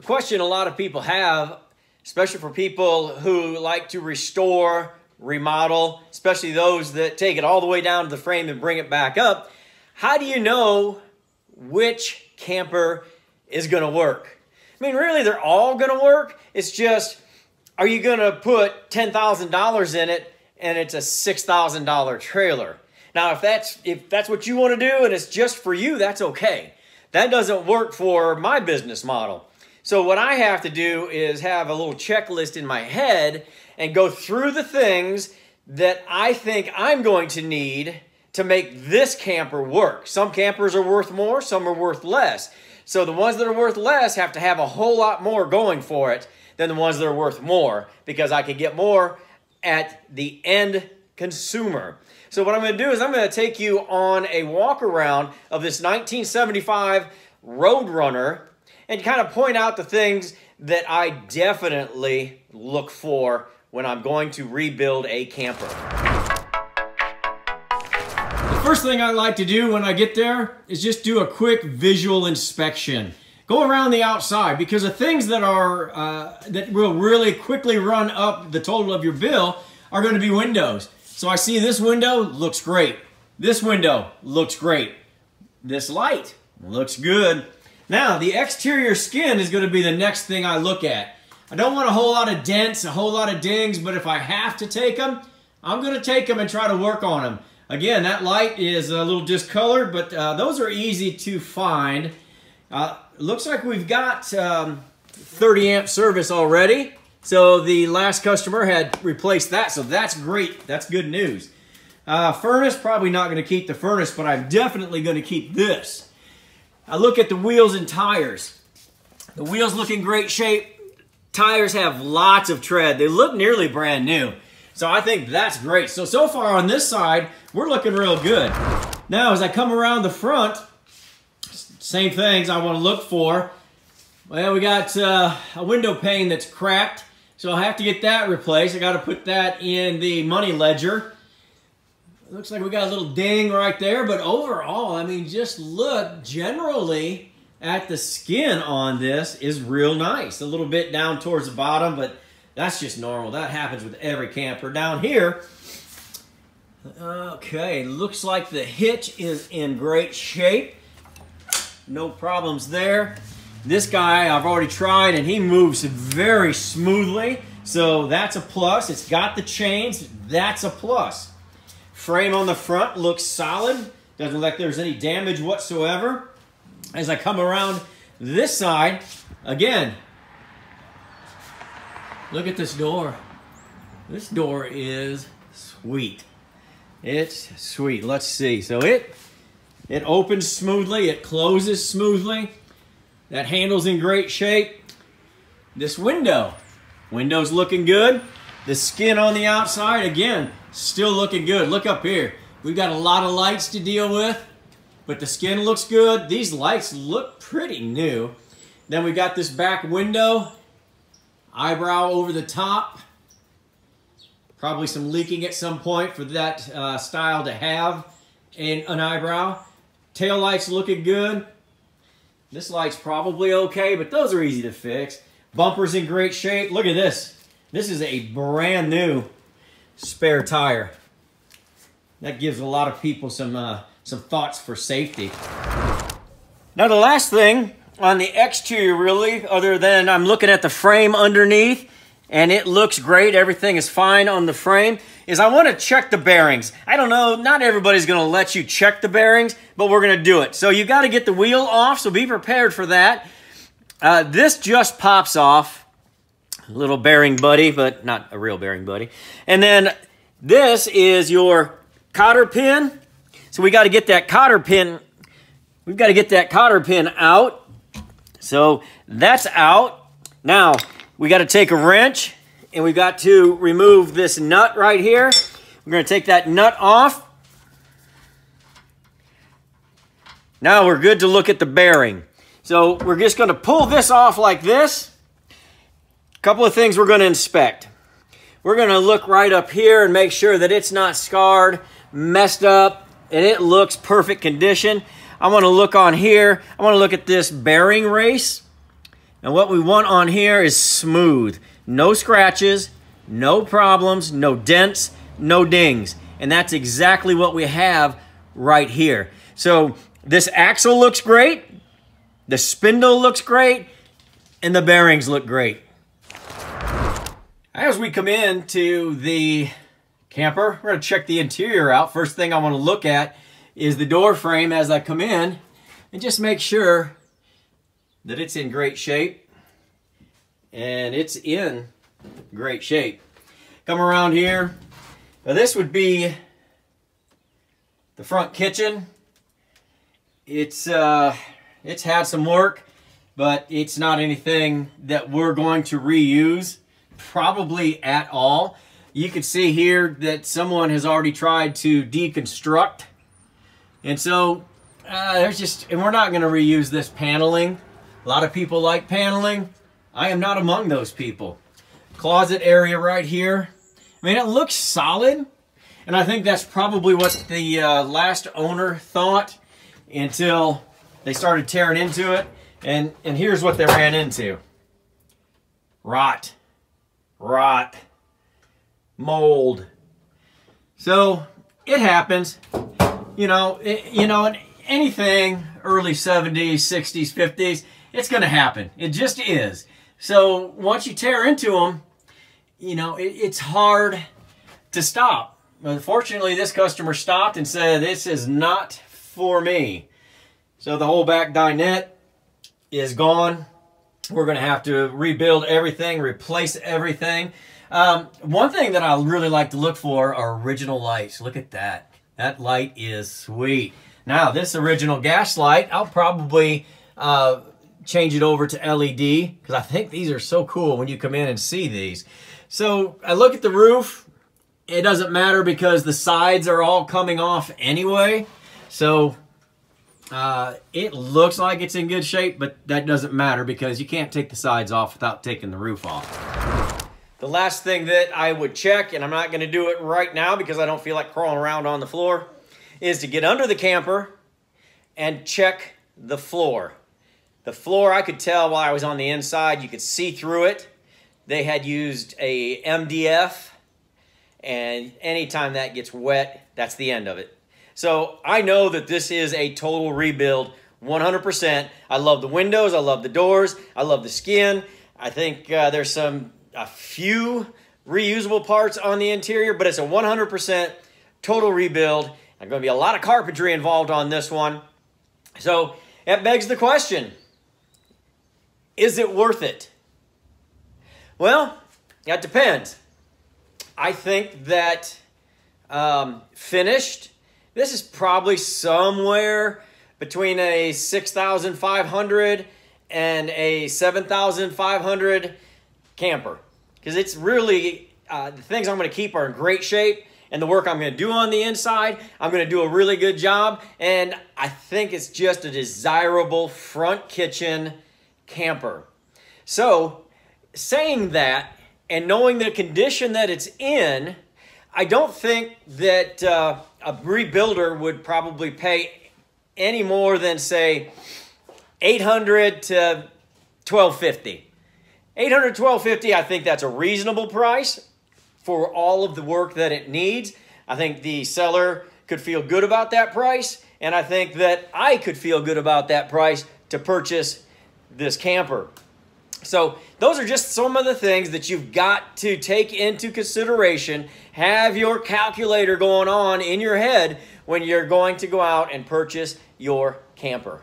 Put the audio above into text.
A question a lot of people have, especially for people who like to restore, remodel, especially those that take it all the way down to the frame and bring it back up. How do you know which camper is going to work? I mean, really, they're all going to work. It's just, are you going to put $10,000 in it and it's a $6,000 trailer? Now, if that's if that's what you want to do and it's just for you, that's okay. That doesn't work for my business model. So what I have to do is have a little checklist in my head and go through the things that I think I'm going to need to make this camper work. Some campers are worth more, some are worth less. So the ones that are worth less have to have a whole lot more going for it than the ones that are worth more because I can get more at the end consumer. So what I'm going to do is I'm going to take you on a walk around of this 1975 Roadrunner and kind of point out the things that I definitely look for when I'm going to rebuild a camper. The first thing I like to do when I get there is just do a quick visual inspection. Go around the outside because the things that are uh, that will really quickly run up the total of your bill are going to be windows. So I see this window looks great. This window looks great. This light looks good. Now, the exterior skin is going to be the next thing I look at. I don't want a whole lot of dents, a whole lot of dings, but if I have to take them, I'm going to take them and try to work on them. Again, that light is a little discolored, but uh, those are easy to find. Uh, looks like we've got um, 30 amp service already. So the last customer had replaced that, so that's great. That's good news. Uh, furnace, probably not going to keep the furnace, but I'm definitely going to keep this. I look at the wheels and tires. The wheels look in great shape. Tires have lots of tread. They look nearly brand new. So I think that's great. So, so far on this side, we're looking real good. Now, as I come around the front, same things I want to look for. Well, we got uh, a window pane that's cracked. So I have to get that replaced. I got to put that in the money ledger. It looks like we got a little ding right there, but overall, I mean, just look generally at the skin on this is real nice. A little bit down towards the bottom, but that's just normal. That happens with every camper. Down here, okay, looks like the hitch is in great shape. No problems there. This guy I've already tried and he moves very smoothly. So that's a plus. It's got the chains. That's a plus. Frame on the front looks solid. Doesn't look like there's any damage whatsoever. As I come around this side, again, look at this door. This door is sweet. It's sweet. Let's see. So it it opens smoothly. It closes smoothly. That handle's in great shape. This window, window's looking good. The skin on the outside, again, still looking good. Look up here. We've got a lot of lights to deal with, but the skin looks good. These lights look pretty new. Then we got this back window, eyebrow over the top. Probably some leaking at some point for that uh, style to have an, an eyebrow. Tail lights looking good. This light's probably okay, but those are easy to fix. Bumper's in great shape. Look at this. This is a brand new spare tire. That gives a lot of people some uh, some thoughts for safety. Now the last thing on the exterior really, other than I'm looking at the frame underneath, and it looks great, everything is fine on the frame, is I want to check the bearings. I don't know, not everybody's to let you check the bearings, but we're to do it. So you got to get the wheel off, so be prepared for that. Uh, this just pops off. Little bearing buddy, but not a real bearing buddy. And then this is your cotter pin. So we got to get that cotter pin, we've got to get that cotter pin out. So that's out. Now, we got to take a wrench and we've got to remove this nut right here. We're going to take that nut off. Now we're good to look at the bearing. So we're just going to pull this off like this. Couple of things we're going to inspect. We're going to look right up here and make sure that it's not scarred, messed up, and it looks perfect condition. I want to look on here. I want to look at this bearing race. And what we want on here is smooth. No scratches, no problems, no dents, no dings. And that's exactly what we have right here. So this axle looks great, the spindle looks great, and the bearings look great. As we come into the camper, we're gonna check the interior out. First thing I wanna look at is the door frame as I come in and just make sure that it's in great shape and it's in great shape. Come around here. Now this would be the front kitchen. It's uh, it's had some work, but it's not anything that we're going to reuse probably at all. You can see here that someone has already tried to deconstruct. And so uh, there's just, and we're not going to reuse this paneling. A lot of people like paneling. I am not among those people. Closet area right here. I mean, it looks solid. And I think that's probably what the uh, last owner thought until they started tearing into it. And, and here's what they ran into. Rot. Rot. Mold. So it happens. You know, it, you know, anything early 70s, 60s, 50s, it's going to happen. It just is. So once you tear into them, you know, it, it's hard to stop. Unfortunately, this customer stopped and said, this is not for me. So the whole back dinette is gone. We're going to have to rebuild everything, replace everything. Um, one thing that I really like to look for are original lights. Look at that. That light is sweet. Now, this original gas light, I'll probably uh, change it over to LED because I think these are so cool when you come in and see these. So I look at the roof. It doesn't matter because the sides are all coming off anyway. So uh, it looks like it's in good shape, but that doesn't matter because you can't take the sides off without taking the roof off. The last thing that I would check, and I'm not going to do it right now because I don't feel like crawling around on the floor, is to get under the camper and check the floor. The floor, I could tell while I was on the inside, you could see through it. They had used a MDF, and anytime that gets wet, that's the end of it. So I know that this is a total rebuild, 100%. I love the windows, I love the doors, I love the skin. I think uh, there's some a few reusable parts on the interior, but it's a 100% total rebuild. There's going to be a lot of carpentry involved on this one. So it begs the question, is it worth it? Well, that depends. I think that um, finished, this is probably somewhere between a 6,500 and a 7,500 camper. Because it's really, uh, the things I'm going to keep are in great shape and the work I'm going to do on the inside, I'm going to do a really good job. And I think it's just a desirable front kitchen camper. So, saying that and knowing the condition that it's in, I don't think that uh, a rebuilder would probably pay any more than say 800 to 1250. 800 1250 I think that's a reasonable price for all of the work that it needs. I think the seller could feel good about that price, and I think that I could feel good about that price to purchase this camper. So those are just some of the things that you've got to take into consideration. Have your calculator going on in your head when you're going to go out and purchase your camper.